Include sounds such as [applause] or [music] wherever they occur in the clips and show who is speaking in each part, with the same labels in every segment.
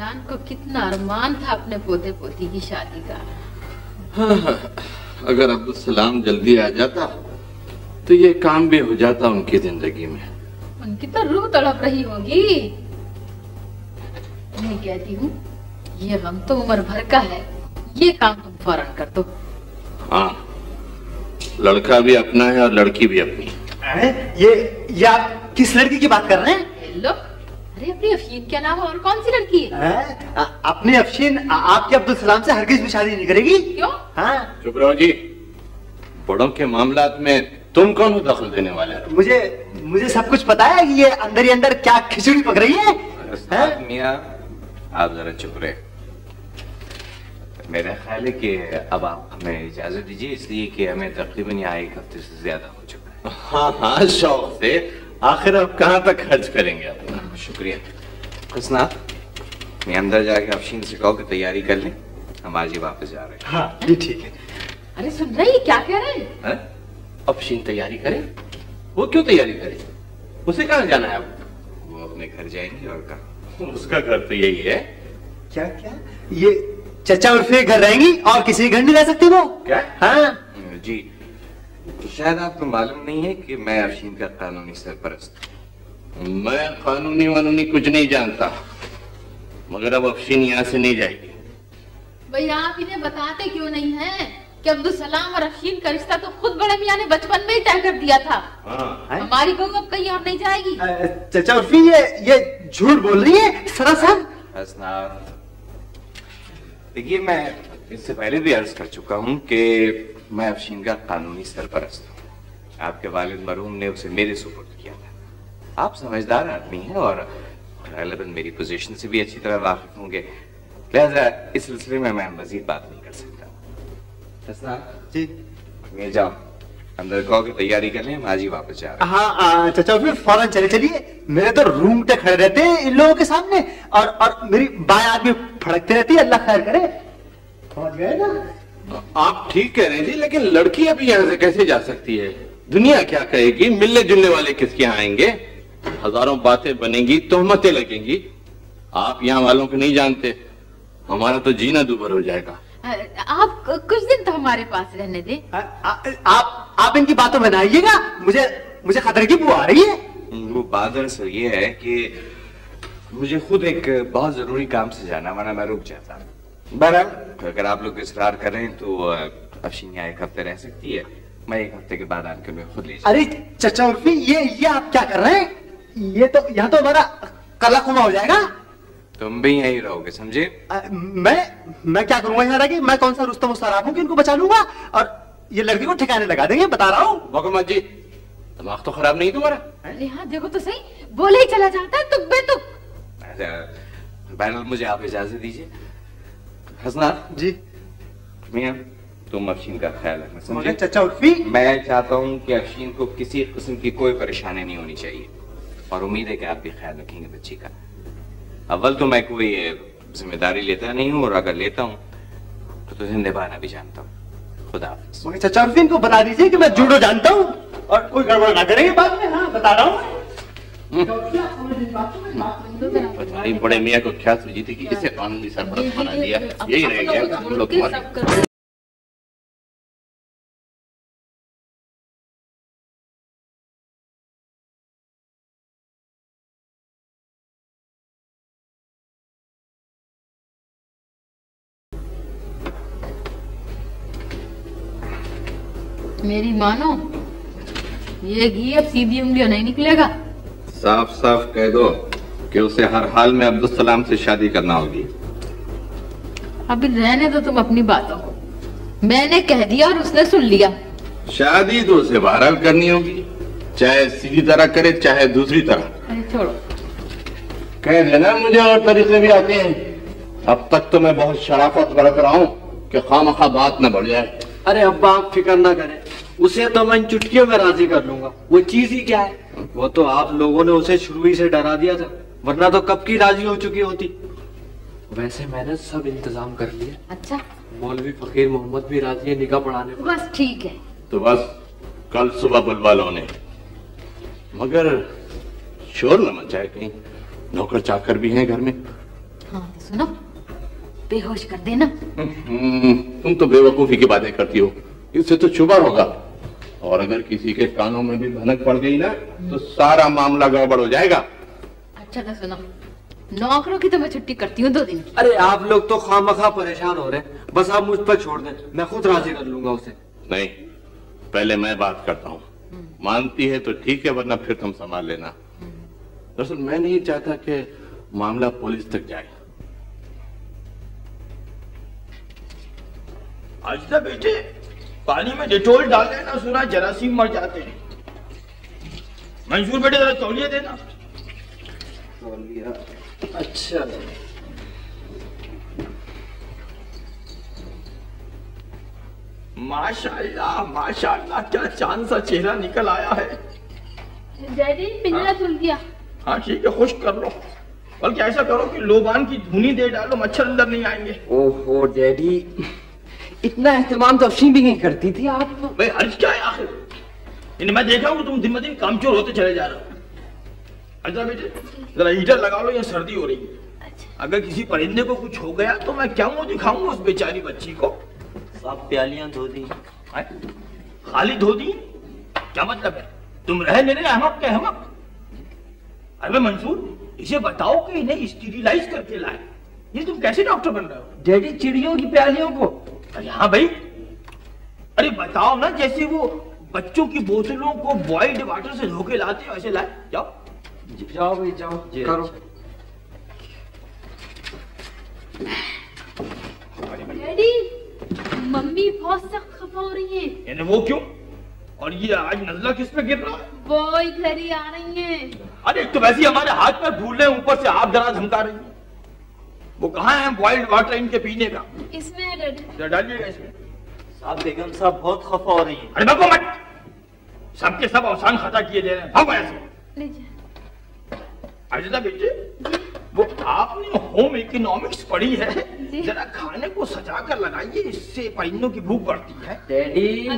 Speaker 1: जान को कितना अरमान था अपने पोते पोती की शादी का।
Speaker 2: अगर अब्दुल सलाम जल्दी आ जाता तो ये काम भी हो जाता उनकी ज़िंदगी में।
Speaker 1: उनकी तो रूह तड़प रही होगी। मैं कहती हूँ ये गम तो उम्र भर का है। ये काम तुम फ़ौरन कर दो।
Speaker 2: हाँ। लड़का भी अपना है और लड़की भी अपनी।
Speaker 3: हैं? ये ये आप किस लड़की की बात कर रहे हैं?
Speaker 1: लो अरे अपनी अफीन के अलावा और कौन सी लड़की है?
Speaker 3: आ- अपनी अफशीन आपके अब्दुल सलाम से हरगिज भी शादी नहीं करेगी?
Speaker 1: क्यों?
Speaker 3: हाँ?
Speaker 2: चुप रहो जी। बड़ों के मामलात में तुम कौन हो दखल देने वाले?
Speaker 3: मुझे मुझे सब कुछ पता है कि ये अंदर ही अंदर क्या खिचड़ी पक रही है। हैं?
Speaker 4: मियाँ आप जरा चुप रहे। मेरा ख्याल है कि अब आप हमें इजाज़त दीजिए इसलिए कि हमें तकरीबन यहाँ एक हफ़्ते से ज़्यादा हो चुका है।
Speaker 2: हाँ हाँ शौक से। आखिर अब कहाँ तक खर्च करेंगे अपना
Speaker 4: शुक्रिया। हसना मैं अंदर जाके अफशीन से कहो कि तैयारी कर लें हम आज ही वापस जा रहे हैं।
Speaker 3: हाँ ये ठीक है।
Speaker 1: अरे सुन रही क्या कह रहे हैं?
Speaker 2: हैं? अब शीन तैयारी करे? वो क्यों तैयारी करे? उसे कहाँ जाना है अब?
Speaker 4: वो अपने घर जाएँगे और कहा?
Speaker 2: उसका घर तो यही है।
Speaker 3: क्या क्या? ये चचा उर्फे घर रहेंगी और किसी के घर नहीं रह सकती वो?
Speaker 2: क्या?
Speaker 3: हाँ।
Speaker 4: जी शायद आपको मालूम नहीं है कि मैं अफशीन का कानूनी सरपरस्त
Speaker 2: मैं कानूनी वानूनी कुछ नहीं जानता मगर अब अफशीन यहाँ से नहीं जाएगी।
Speaker 1: भाई आप इन्हें बताते क्यों नहीं है कि अब्दुल सलाम और अफीन का रिश्ता तो खुद बड़े मियाँ ने बचपन में ही तय कर दिया था?
Speaker 2: हाँ।
Speaker 1: हमारी बहू अब कहीं और नहीं जाएगी।
Speaker 3: चचा उर्फी ये ये झूठ बोल रही है? सरासर
Speaker 4: देखिए मैं इससे पहले भी अर्ज़ कर चुका हूँ कि मैं अफशीन का कानूनी सरपरस्त हूँ। आपके वालिद मरूम ने उसे मेरे सुपुर्द किया था। आप समझदार आदमी हैं और गलबन मेरी पोजीशन से भी अच्छी तरह वाकिफ होंगे। लिहाजा इस सिलसिले में मैं मजीद बात नहीं कर सकता।
Speaker 3: जी।
Speaker 4: जाओ। अंदर कहो कि तैयारी कर लें हम आज ही वापस जा रहे हैं।
Speaker 3: हाँ चचा उर्फी फ़ौरन चले चलिए। मेरे तो रूम पे खड़े रहते हैं इन लोगों के सामने और और मेरी बाएँ आदमी फड़कती रहती है। अल्लाह खैर करे। पहुँच गए ना?
Speaker 2: आप ठीक कह रहे हैं जी लेकिन लड़की अभी यहाँ से कैसे जा सकती है? दुनिया क्या कहेगी? मिलने जुलने वाले किसके आएँगे? हज़ारों बातें बनेंगी तोहमतें लगेंगी। आप यहाँ वालों को नहीं जानते। हमारा तो जीना दूभर हो जाएगा।
Speaker 1: आप कुछ दिन तो हमारे पास रहने दें।
Speaker 3: आप आप इनकी बातों में ना? आइएगा मुझे मुझे खतरे की बुआ आ रही है।
Speaker 4: वो बात दरअसल ये है कि मुझे खुद एक बहुत ज़रूरी काम से जाना वरना मैं रुक जाता। बहरहाल। अगर आप लोग इसरार करें तो अफशीन यहाँ एक हफ़्ते रह सकती है। मैं एक हफ़्ते के बाद आकर मैं खुद ले
Speaker 3: अरे चचा उर्फी ये ये आप क्या कर रहे हैं? ये तो यहाँ तो हमारा कला खुमा हो जाएगा।
Speaker 4: तुम भी यहीं रहोगे समझे?
Speaker 3: मैं मैं क्या करूँगा यहाँ रह मैं कौन सा रुस्तम सराफ हूँ कि इनको बचा लूँगा? और ये लड़की को ठिकाने लगा देंगे बता रहा हूँ।
Speaker 2: मोहम्मद जी दिमाग तो खराब नहीं तुम्हारा?
Speaker 1: अरे हाँ देखो तो सही। बोले ही चला जाता है तुक बे तुक
Speaker 4: बहरहाल मुझे आप इजाज़त दीजिए। हसनाथ
Speaker 3: जी।
Speaker 4: मियाँ तुम अफशीन का ख्याल रखना
Speaker 3: चचा उर्फी
Speaker 4: मैं चाहता हूँ कि अफशीन को किसी किस्म की कोई परेशानी नहीं होनी चाहिए। और उम्मीद है कि आप भी ख्याल रखेंगे बच्ची का। अव्वल तो मैं कोई ज़िम्मेदारी लेता नहीं हूँ और अगर लेता हूँ तो तुझे निभाना भी जानता हूँ। खुदा
Speaker 3: चाचा उर्फी इनको बता दीजिए कि मैं जूडो जानता हूँ। और कोई गड़बड़ ना करेंगे बाद में हाँ बता रहा हूँ
Speaker 2: तुम्हारी बड़े मियाँ को क्या सूझी थी कि इसे कानूनी सरपरस्त बना दिया? यही रह गया हम लोग
Speaker 1: मेरी मानो ये घी अब सीधी उंगलियों नहीं निकलेगा।
Speaker 2: साफ़ साफ़ कह दो कि उसे हर हाल में अब्दुल सलाम से शादी करना होगी।
Speaker 1: अभी रहने दो तुम अपनी बातों को। मैंने कह दिया और उसने सुन लिया।
Speaker 2: शादी तो उसे बहरहाल करनी होगी चाहे सीधी तरह करे चाहे दूसरी तरह।
Speaker 1: अरे छोड़ो।
Speaker 2: कह देना मुझे और तरीके भी आते हैं। अब तक तो मैं बहुत शराफत बरत रहा हूँ कि खामखा बात न बढ़ जाए।
Speaker 5: अरे अब्बा आप फ़िक्र ना करें। उसे तो मैं चुटकियों में राज़ी कर लूँगा। वो चीज़ ही क्या है? वो तो आप लोगों ने उसे शुरू ही से डरा दिया था वरना तो कब की राज़ी हो चुकी होती। वैसे मैंने सब इंतज़ाम कर लिया
Speaker 1: अच्छा।
Speaker 5: मौलवी फकीर मोहम्मद भी राज़ी है निकाह पढ़ाने
Speaker 1: बस ठीक है।
Speaker 2: तो बस कल सुबह बुलवा लो उन्हें। मगर शोर न मचाए कहीं। नौकर चाकर भी हैं घर में।
Speaker 1: हाँ तो सुनो। बेहोश कर देना।
Speaker 2: हम्म, तुम तो बेवकूफ़ी की बातें करती हो। इससे तो चुबा होगा। और अगर किसी के कानों में भी भनक पड़ गई ना तो सारा मामला गड़बड़ हो जाएगा।
Speaker 1: अच्छा तो सुनो। नौकरों की तो मैं छुट्टी करती हूँ दो दिन
Speaker 5: अरे आप लोग तो खामखा परेशान हो रहे हैं। बस आप मुझ पर छोड़ दें। मैं खुद राज़ी कर लूँगा उसे।
Speaker 2: नहीं पहले मैं बात करता हूँ। मानती है तो ठीक है वरना फिर तुम संभाल लेना। दरअसल मैं नहीं चाहता कि मामला पुलिस तक जाए।
Speaker 6: आज तक बेटे पानी में डिटोल डाल देना सुना जरासीम मर जाते हैं। मंजूर बेटे जरा तौलिए देना।
Speaker 5: अच्छा।
Speaker 6: माशाल्लाह माशाल्लाह क्या चाँद सा चेहरा निकल आया है।
Speaker 1: पिंजरा खुल गया।
Speaker 6: हाँ ठीक है खुश कर लो। बल्कि ऐसा करो कि लोबान की धुनी दे डालो मच्छर अंदर नहीं आएँगे।
Speaker 5: ओहो डैडी इतना एहतमाम तो अफशीन भी नहीं करती थी आप?
Speaker 6: भाई हर्ज क्या है आखिर? इन्हें मैं देखा हूँ तुम दिन ब दिन कामचोर होते चले जा रहे हो। अच्छा बेटे जरा हीटर लगा लो या सर्दी हो रही है। अच्छा। अगर किसी परिंदे को कुछ हो गया तो मैं क्या मुँह दिखाऊँगा उस बेचारी बच्ची को?
Speaker 5: सब प्यालियाँ धो दी।
Speaker 6: खाली धो दी? क्या मतलब है? तुम रह ले रहे अहमक के अहमक। अरे मंसूर इसे बताओ कि इन्हें स्टीरिलाइज करके लाए। ये तुम कैसे डॉक्टर बन रहे हो?
Speaker 5: डैडी चिड़ियों की प्यालियों को।
Speaker 6: अरे हाँ भाई। अरे बताओ ना जैसे वो बच्चों की बोतलों को बॉइल्ड वाटर से धो के लाते हैं वैसे लाए। जाओ।
Speaker 5: जाओ भाई जाओ। करो।
Speaker 1: डैडी मम्मी बहुत सख्त खफा हो रही है।
Speaker 6: यानी वो क्यों? और ये आज नजला किस पे गिर रहा है?
Speaker 1: वो इधर ही आ रही है।
Speaker 6: अरे तो वैसे हमारे हाथ पर भूल रहे ऊपर से आप डरा धमका रही हैं। वो कहाँ है? बॉइल्ड वाटर इनके पीने का।
Speaker 1: इसमें है डैडी
Speaker 6: डालिएगा इसमें।
Speaker 5: साहब बेगम साहब बहुत खफा हो रही हैं।
Speaker 6: अरे बको मत। सबके सब अवसान खता किए दे रहे हैं। भागो ऐसे।
Speaker 1: लीजिए।
Speaker 6: अजदा बेटे वो आपने होम इकोनॉमिक्स पढ़ी है? जरा खाने को सजा कर लगाइए इससे परिंदों की भूख बढ़ती है।
Speaker 5: डैडी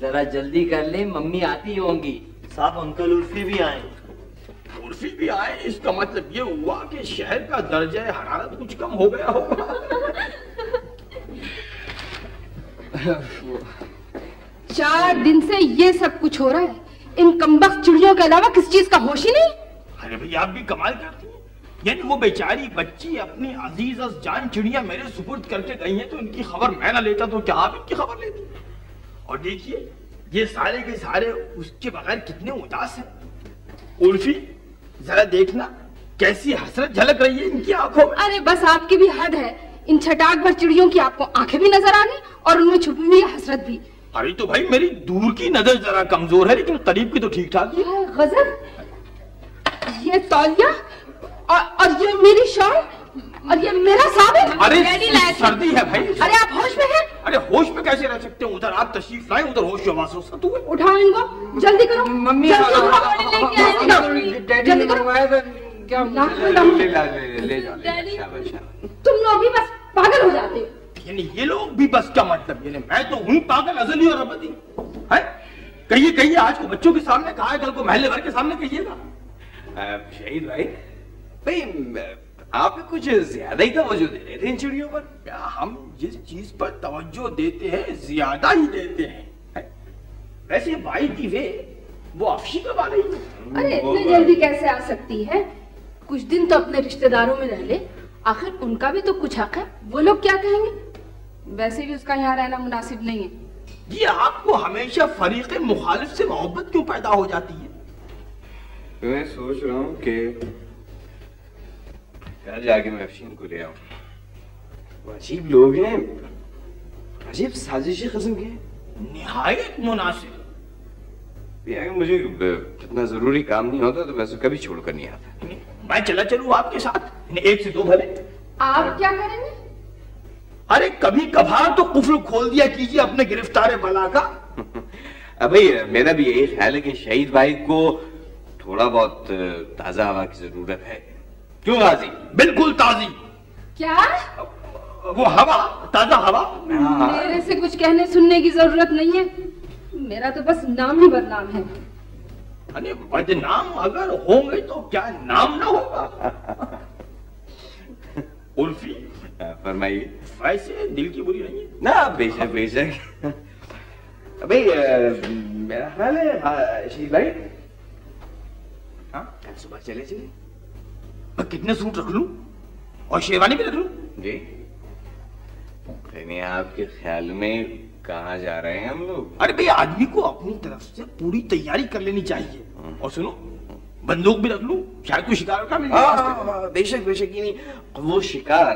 Speaker 5: जरा जल्दी कर ले मम्मी आती होंगी।
Speaker 7: साहब अंकल उर्फी भी आए।
Speaker 6: उर्फी भी आए इसका मतलब ये हुआ कि शहर का दर्जा हरारत कुछ कम हो गया होगा।
Speaker 8: चार दिन से ये सब कुछ हो रहा है। इन कमबख्त चिड़ियों के अलावा किस चीज़ का होश ही नहीं?
Speaker 6: अरे भाई आप भी कमाल करती हैं। यानी वो बेचारी बच्ची अपनी अज़ीज़ अज जान चिड़िया मेरे सुपुर्द करके गई है तो इनकी खबर मैं ना लेता तो क्या आप इनकी खबर लेती और देखिए ये सारे के सारे उसके बगैर कितने उदास हैं। उल्फी जरा देखना कैसी हसरत झलक रही है इनकी आँखों में।
Speaker 8: अरे बस आपकी भी हद है। इन छटाक भर चिड़ियों की आपको आँखें भी नज़र आ गई और उनमें छुपी हुई हसरत भी।
Speaker 6: अरे तो भाई मेरी दूर की नज़र जरा कमज़ोर है लेकिन करीब की तो ठीक ठाक ही। है
Speaker 8: गजब। ये तौलिया और, और ये मेरी शॉल? और ये मेरा साबित।
Speaker 6: अरे
Speaker 8: डैडी लाए थे।
Speaker 6: सर्दी है भाई।
Speaker 8: अरे आप होश में हैं?
Speaker 6: अरे होश में कैसे रह सकते हो? उधर आप तशरीफ़ लाए उधर होश हवास हो सत हुए
Speaker 8: उठाओ इनको। जल्दी करो।
Speaker 5: मम्मी
Speaker 8: जल्दी।
Speaker 5: डैडी
Speaker 8: जल्दी
Speaker 5: ने
Speaker 8: करो
Speaker 5: क्या
Speaker 8: लाख में दम है।
Speaker 2: ले
Speaker 8: तुम लोग भी बस पागल हो जाते हो।
Speaker 6: यानी ये लोग भी बस का मतलब? यानी मैं तो हुई पागल अजली और अबदी। है? कहिए कहिए आज को बच्चों के सामने कहा है कल को महल्ले भर के सामने कहिएगा।
Speaker 4: शहीद भाई भाई आप कुछ ज़्यादा ही तवज्जो दे रहे थे इन चिड़ियों पर?
Speaker 6: क्या हम जिस चीज़ पर तवज्जो देते हैं ज़्यादा ही देते हैं? है? वैसे भाई की वे वो अफशी कब आ रही है
Speaker 8: अरे इतने जल्दी कैसे आ सकती है? कुछ दिन तो अपने रिश्तेदारों में रह ले। आखिर उनका भी तो कुछ हक है। वो लोग क्या कहेंगे? वैसे भी उसका यहाँ रहना मुनासिब नहीं है।
Speaker 6: ये आपको हमेशा फरीक मुखालिफ से मोहब्बत क्यों पैदा हो जाती है?
Speaker 4: मैं सोच रहा हूँ कि घर जाके मैं अफशीन को ले आऊँ अजीब लोग हैं अजीब साजिशी किस्म के
Speaker 6: निहायत मुनासिब
Speaker 4: मुझे इतना ज़रूरी काम नहीं होता तो वैसे कभी छोड़कर नहीं आता
Speaker 6: मैं चला चलूँ आपके साथ एक से दो भले
Speaker 8: आप क्या करेंगे
Speaker 6: अरे कभी कभार तो कुफल खोल दिया कीजिए अपने गिरफ़्तार बला का
Speaker 4: अब मेरा भी यही ख्याल है कि शहीद भाई को थोड़ा बहुत ताज़ा हवा की ज़रूरत है क्यों गाजी
Speaker 6: बिल्कुल ताजी।
Speaker 8: क्या?
Speaker 6: वो हवा ताज़ा हवा।
Speaker 8: मेरे से कुछ कहने सुनने की ज़रूरत नहीं है। मेरा तो बस नाम ही बदनाम है।
Speaker 6: अरे बदनाम अगर होंगे तो क्या नाम ना होगा? उल्फी
Speaker 4: हाँ, फरमाइए।
Speaker 6: वैसे दिल की बुरी नहीं है।
Speaker 4: ना बेशक बेशक। अबे मेरा ख्याल है शील भाई। हाँ? कल सुबह चले चले।
Speaker 6: मैं कितने सूट रख लूँ? और शेरवानी भी रख लूँ?
Speaker 4: जी। यानी आपके ख्याल में कहा जा रहे हैं हम लोग?
Speaker 6: अरे भाई आदमी को अपनी तरफ़ से पूरी तैयारी कर लेनी चाहिए। और सुनो बंदूक भी रख लूँ शायद कोई शिकार का मिल।
Speaker 4: हाँ,
Speaker 6: जाए
Speaker 4: हाँ, हाँ, बेशक बेशक ही नहीं। वो शिकार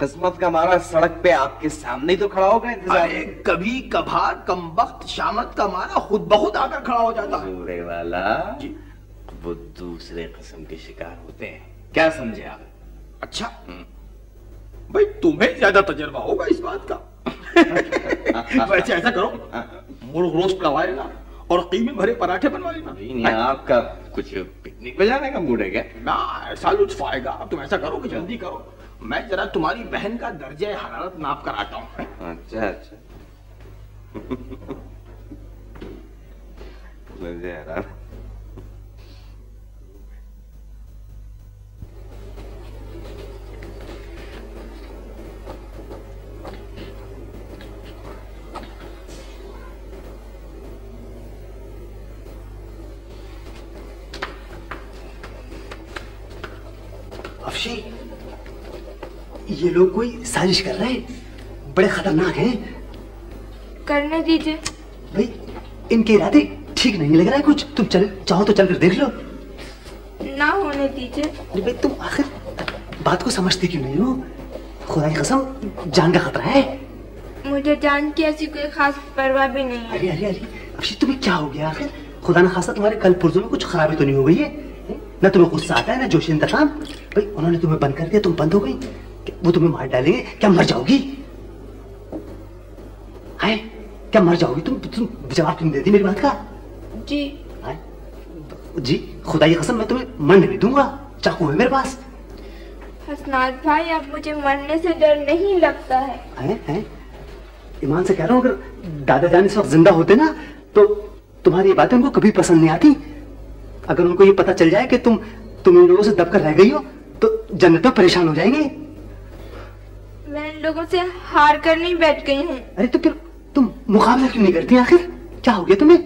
Speaker 4: किस्मत का मारा सड़क पे आपके सामने ही तो खड़ा होगा इंतज़ार।
Speaker 6: कभी कभार कम वक्त शामत का मारा खुद बहुत आकर खड़ा हो जाता। है
Speaker 4: वाला वो दूसरे किस्म के शिकार होते हैं। क्या समझे आप?
Speaker 6: अच्छा भाई तुम्हें ज़्यादा तजर्बा होगा इस बात का। वैसे [laughs] ऐसा करो। मुर्ग रोस्ट करवा लेना और कीमे भरे पराठे बनवा लेना।
Speaker 4: नहीं, नहीं, आपका कुछ पिकनिक पे जाने का मूड है क्या?
Speaker 6: ना ऐसा लुत्फ आएगा तुम ऐसा करो कि जल्दी करो। मैं जरा तुम्हारी बहन का दर्जा हरारत नाप कर आता हूँ।
Speaker 4: अच्छा अच्छा। [laughs] मुझे हैरान
Speaker 3: अफशी ये लोग कोई साजिश कर रहे हैं? बड़े खतरनाक हैं।
Speaker 9: करने दीजिए।
Speaker 3: भाई इनके इरादे ठीक नहीं लग रहा है कुछ। तुम चल चाहो तो चल कर देख लो।
Speaker 9: ना होने दीजिए।
Speaker 3: अरे भाई तुम आखिर बात को समझते क्यों नहीं हो? खुदा की कसम जान का खतरा है।
Speaker 9: मुझे जान की ऐसी कोई खास परवाह भी नहीं है।
Speaker 3: अरे अरे अरे अफशी तुम्हें क्या हो गया आखिर? खुदा ना खासा तुम्हारे कल पुर्जों में कुछ खराबी तो नहीं हो गई हैं? ना तुम्हें गुस्सा आता है ना जोश इंतकाम भाई उन्होंने तुम्हें बंद कर दिया तुम बंद हो गई। वो तुम्हें मार डालेंगे क्या मर जाओगी? है? क्या मर जाओगी तुम? तुम जवाब क्यों नहीं देती मेरी बात का।
Speaker 9: जी।
Speaker 3: हैं? जी खुदा की कसम मैं तुम्हें मरने नहीं दूँगा। चाकू है मेरे पास।
Speaker 9: हसनाथ भाई अब मुझे मरने से डर नहीं लगता है।
Speaker 3: हैं? हैं? ईमान से कह रहा हूँ अगर दादा जान इस वक्त ज़िंदा होते ना तो तुम्हारी ये बातें उनको कभी पसंद नहीं आती। अगर उनको ये पता चल जाए कि तुम तुम इन लोगों से दबकर रह गई हो तो जन्नत में परेशान हो जाएँगे।
Speaker 9: मैं इन लोगों से हार कर नहीं बैठ गई हूँ।
Speaker 3: अरे तो फिर तुम मुकाबला क्यों नहीं करती आखिर? क्या हो गया तुम्हें?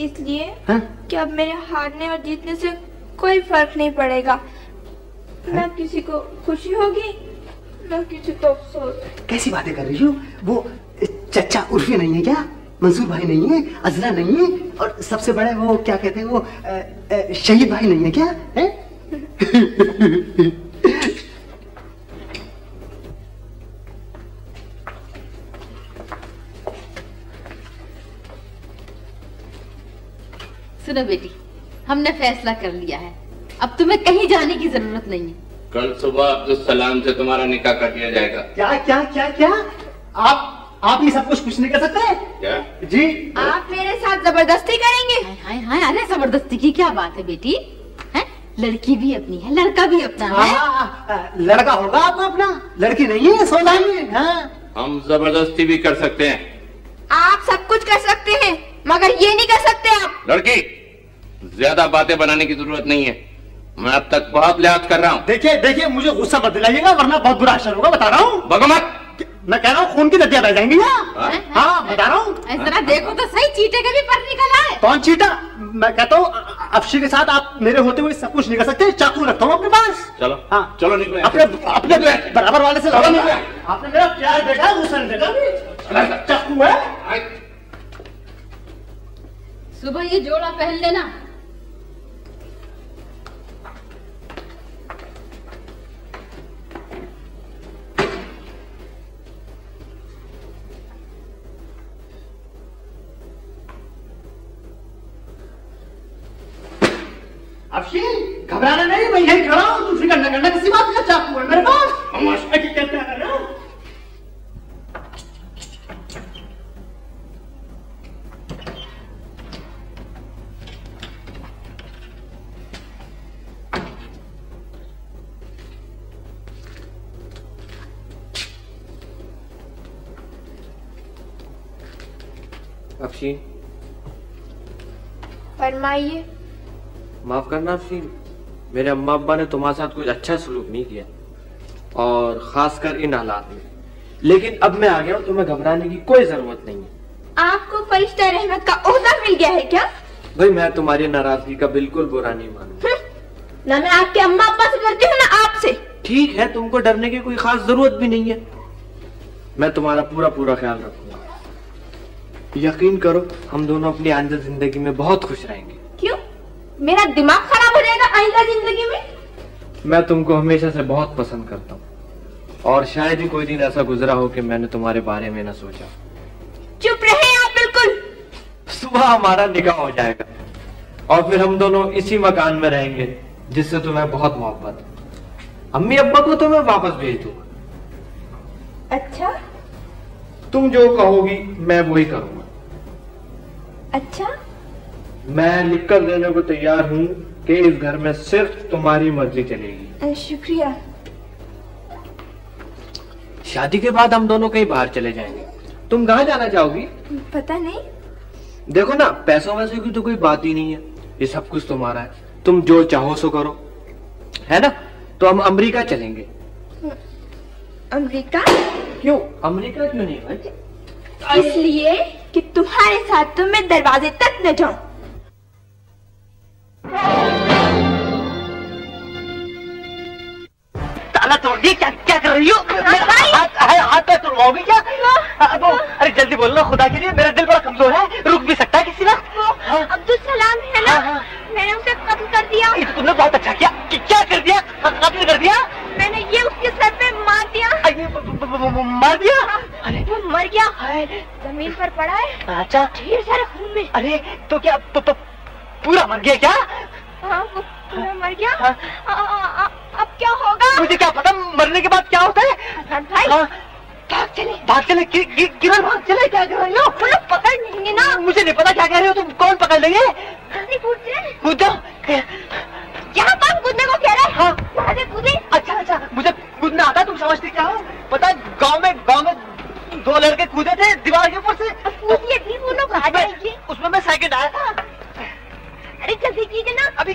Speaker 9: इसलिए
Speaker 3: हाँ?
Speaker 9: कि अब मेरे हारने और जीतने से कोई फ़र्क नहीं पड़ेगा। न किसी को खुशी होगी न किसी को अफसोस।
Speaker 3: कैसी बातें कर रही हो? वो चचा उर्फी नहीं है क्या? मंसूर भाई नहीं है अजरा नहीं है और सबसे बड़े वो क्या कहते हैं वो शहीद भाई नहीं है क्या है?
Speaker 1: सुनो बेटी हमने फैसला कर लिया है। अब तुम्हें कहीं जाने की ज़रूरत नहीं है।
Speaker 2: कल सुबह अब्दुल सलाम से तुम्हारा निकाह कर दिया जाएगा।
Speaker 3: क्या क्या क्या क्या? आप आप ये सब कुछ कुछ नहीं कर सकते?
Speaker 2: क्या?
Speaker 3: जी।
Speaker 9: आप मेरे साथ ज़बरदस्ती करेंगे?
Speaker 1: हाय हाय अरे ज़बरदस्ती की क्या बात है बेटी? है? लड़की भी अपनी है लड़का भी अपना है।
Speaker 3: हाँ, लड़का होगा आपका अपना? लड़की नहीं है सोना ही हाँ।
Speaker 2: हम ज़बरदस्ती भी कर सकते हैं।
Speaker 9: आप सब कुछ कर सकते हैं मगर ये नहीं कर सकते आप।
Speaker 2: लड़की ज़्यादा बातें बनाने की ज़रूरत नहीं है। मैं अब तक बहुत लिहाज कर रहा हूँ।
Speaker 3: देखिए देखिए मुझे गुस्सा मत दिलाइएगा वरना बहुत बुरा असर होगा बता रहा हूँ।
Speaker 2: भगमत
Speaker 3: मैं कह रहा हूँ खून की नदियाँ बह जाएँगी। यहाँ
Speaker 2: हाँ?
Speaker 3: हाँ। बता रहा हूँ।
Speaker 1: इस तरह देखो तो सही चीटे का भी पर निकल आए।
Speaker 3: कौन चीटा? मैं कहता हूँ अफशी के साथ आप मेरे होते हुए सब कुछ निकल सकते चाकू रखता हूँ अपने पास।
Speaker 2: चलो।
Speaker 3: हाँ।
Speaker 2: चलो निकलो।
Speaker 3: अपने अपने बराबर वाले से लड़ो। आपने मेरा प्यार देखा देखा चाकू है।
Speaker 1: सुबह ये जोड़ा पहन लेना।
Speaker 3: अफशी घबराना नहीं मैं यही खड़ा हूँ तू दूसरी करना करना किसी बात का चाकू है मेरे पास। हम की कहते हैं? ना
Speaker 5: अफशीन
Speaker 9: फरमाइए।
Speaker 5: माफ़ करना फिर मेरे अम्मा अब्बा ने तुम्हारे साथ कुछ अच्छा सलूक नहीं किया और खासकर इन हालात में। लेकिन अब मैं आ गया हूँ तुम्हें घबराने की कोई ज़रूरत नहीं है।
Speaker 9: आपको फरिश्ता रहमत का ओहदा मिल गया है क्या?
Speaker 5: भाई मैं तुम्हारी नाराज़गी का बिल्कुल बुरा नहीं मानू
Speaker 9: हम्म, ना मैं आपके अम्मा अब्बा से डरती हूँ ना आपसे।
Speaker 5: ठीक है तुमको डरने की कोई खास ज़रूरत भी नहीं है। मैं तुम्हारा पूरा पूरा ख्याल रखूँगा। यकीन करो हम दोनों अपनी आइंदा ज़िंदगी में बहुत खुश रहेंगे।
Speaker 9: मेरा दिमाग खराब हो जाएगा आइंदा ज़िंदगी में?
Speaker 5: मैं तुमको हमेशा से बहुत पसंद करता हूँ। और शायद ही कोई दिन ऐसा गुजरा हो कि मैंने तुम्हारे बारे में ना सोचा।
Speaker 9: चुप रहे आप बिल्कुल।
Speaker 5: सुबह हमारा निकाह हो जाएगा। और फिर हम दोनों इसी मकान में रहेंगे जिससे तुम्हें बहुत मोहब्बत अम्मी अब्बा को तो मैं वापस भेज दूँगा।
Speaker 9: अच्छा?
Speaker 5: तुम जो कहोगी मैं वही करूँगा।
Speaker 9: अच्छा?
Speaker 5: मैं कर देने को तैयार हूँ कि इस घर में सिर्फ़ तुम्हारी मर्ज़ी चलेगी।
Speaker 9: शुक्रिया।
Speaker 5: शादी के बाद हम दोनों कहीं बाहर चले जाएँगे। तुम कहाँ जाना चाहोगी?
Speaker 9: पता नहीं।
Speaker 5: देखो ना पैसों वैसों की तो कोई बात ही नहीं है। ये सब कुछ तुम्हारा है। तुम जो चाहो सो करो। है ना? तो हम अमेरिका चलेंगे।
Speaker 9: अमेरिका?
Speaker 5: क्यों? अमेरिका क्यों नहीं भाई?
Speaker 9: इसलिए कि तुम्हारे साथ तो मैं दरवाजे तक न जाऊँ।
Speaker 3: ताला तोड़ दिया क्या क्या कर रही हो? हाथ हाथ हाथ पैर तोड़वाओगी क्या? अब अरे जल्दी बोलो खुदा के लिए मेरा दिल बड़ा कमज़ोर है रुक भी सकता है किसी वक्त?
Speaker 9: अब्दुल सलाम है ना? मैंने उसे कत्ल कर दिया।
Speaker 3: ये तो तुमने बहुत अच्छा किया। कि- क्या कर दिया? कत्ल कर दिया?
Speaker 9: मैंने ये उसके सर पे मार दिया।
Speaker 3: मार दिया? अरे।
Speaker 9: वो मर गया। ज़मीन पर पड़ा है।
Speaker 3: अच्छा।
Speaker 9: ढेर सारे खून में।
Speaker 3: अरे तो क्या पूरा मर गया क्या?
Speaker 9: हाँ आ, आ, आ, अब क्या होगा?
Speaker 3: मुझे क्या पता मरने के बाद क्या होता है?
Speaker 9: भाई।
Speaker 3: हाँ।
Speaker 9: भाग चले।
Speaker 3: भाग चले कि, कि, किधर भाग चले? क्या कर रही हो?
Speaker 9: लोग पकड़ लेंगे ना।
Speaker 3: मुझे नहीं पता क्या कह रहे हो तुम कौन पकड़ लेंगे?
Speaker 9: कूद
Speaker 3: कूदो
Speaker 9: यहाँ पर कूदने को कह रहा है?
Speaker 3: हाँ।
Speaker 9: कूदे
Speaker 3: अच्छा अच्छा। मुझे कूदना आता तुम समझते क्या हो? पता गाँव में गाँव में दो लड़के कूदे थे दीवार के ऊपर से। उसमें मैं सेकंड आया। था
Speaker 9: अरे जल्दी कीजिए ना।
Speaker 3: अभी